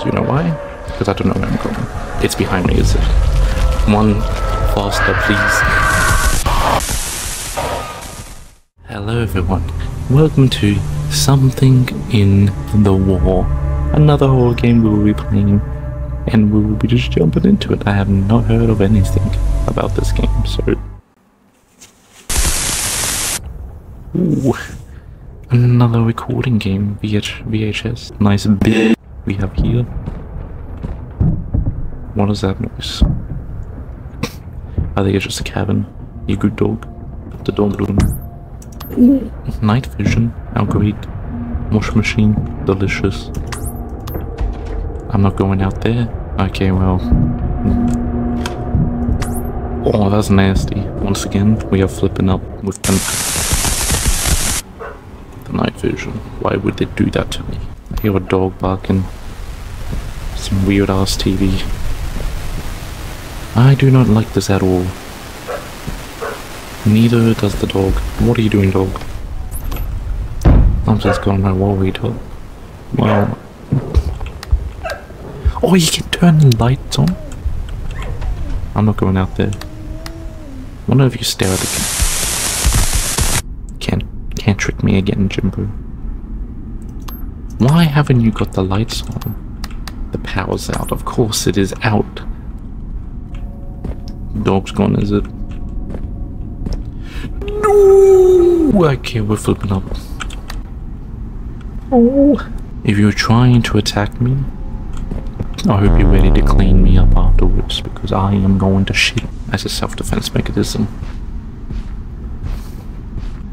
Because you know why? Because I don't know where I'm going. It's behind me, is it? One faster, please. Hello everyone. Welcome to Something in the Well. Another horror game we will be playing. And we will be just jumping into it. I have not heard of anything about this game, so... Ooh. Another recording game, VH VHS. Nice bit we have here. What is that noise? I think it's just a cabin. You good dog? The dog room. Night vision. How great. Wash machine. Delicious. I'm not going out there. Okay, well. Oh, that's nasty. Once again, we are flipping up with them. The night vision. Why would they do that to me? I hear a dog barking. Some weird ass TV. I do not like this at all. Neither does the dog. What are you doing, dog? I'm just know what we do. Well. Oh, you can turn the lights on? I'm not going out there. Wonder if you stare at the Can't, can't trick me again, Jimbo. Why haven't you got the lights on? The power's out. Of course it is out. Dog's gone, is it? No! Okay, we're flipping up. Oh. If you're trying to attack me, I hope you're ready to clean me up afterwards, because I am going to shit as a self-defense mechanism.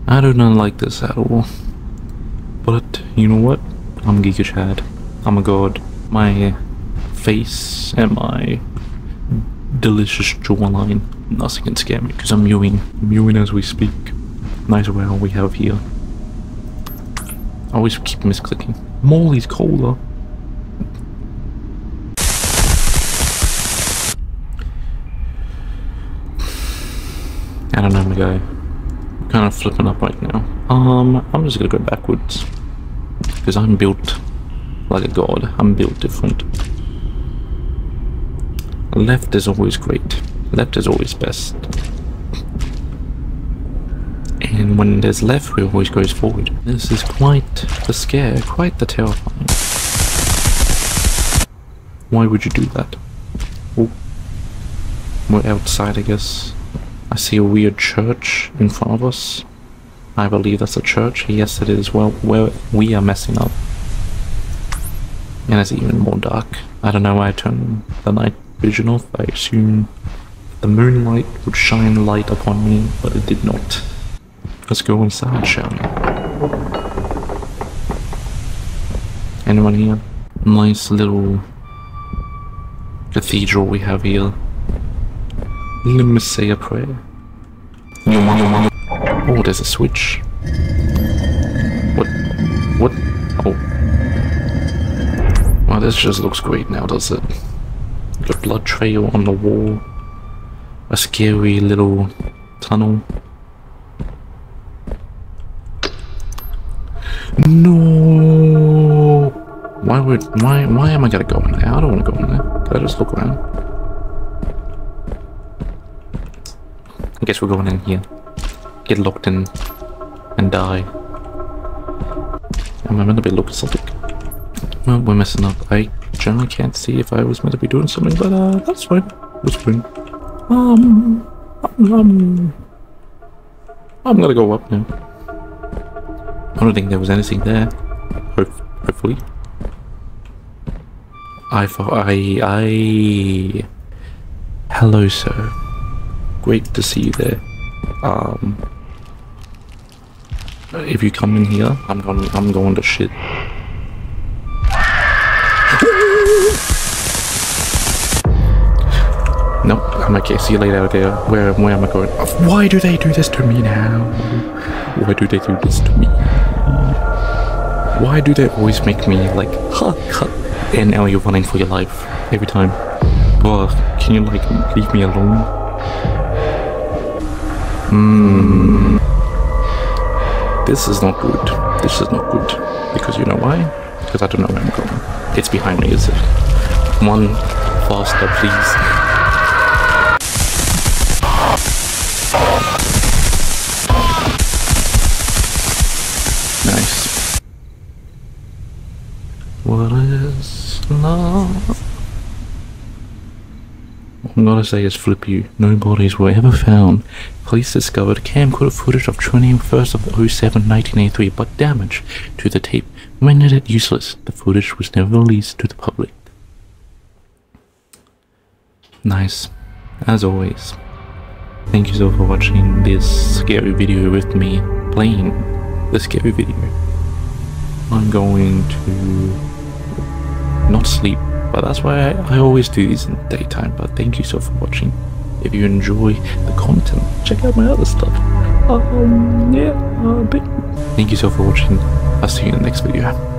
I do not like this at all. But, you know what? I'm Giga Chad. I'm a god. My face and my delicious jawline. Nothing can scare me because I'm mewing. Mewing as we speak. Nice whale we have here. I always keep misclicking. Molly's cola. I don't know, my guy. I'm kind of flipping up right now. Um, I'm just gonna go backwards. Because I'm built like a god. I'm built different. Left is always great. Left is always best. And when there's left, we always goes forward. This is quite the scare, quite the terrifying. Why would you do that? Oh. We're outside, I guess. I see a weird church in front of us. I believe that's a church. Yes, it is. Well, where we are messing up. And it's even more dark. I don't know why I turned the night vision off. I assume the moonlight would shine light upon me, but it did not. Let's go inside, shall we? Anyone here? Nice little cathedral we have here. Let me say a prayer. Oh, there's a switch. What? What? Oh. Well, this just looks great now, does it? The blood trail on the wall. A scary little tunnel. No. Why would why why am I gonna go in there? I don't want to go in there. Can I just look around? I guess we're going in here. Get locked in and die. Am I meant to be looking something? We're messing up. I generally can't see if I was meant to be doing something, but uh, that's fine. That's fine. Um, um, um, I'm gonna go up now. I don't think there was anything there. Hope, hopefully. I I I. Hello, sir. Great to see you there. Um. If you come in here, I'm going. I'm going to shit. I'm okay. See you later out there. Where, where am I going? Why do they do this to me now? Why do they do this to me? Why do they always make me like, ha, ha, and now you're running for your life every time? Bruh, can you like leave me alone? Hmm. This is not good. This is not good. Because you know why? Because I don't know where I'm going. It's behind me, is it? One faster, please. What is? I'm gonna say is flip you. No bodies were ever found. Police discovered camcorder footage of 21st of 07 1983, but damage to the tape rendered it useless. The footage was never released to the public. Nice. As always. Thank you so for watching this scary video with me playing the scary video. I'm going to not sleep but that's why I, I always do these in the daytime. But thank you so for watching. If you enjoy the content, check out my other stuff. Um, yeah, uh, thank you so for watching. I'll see you in the next video.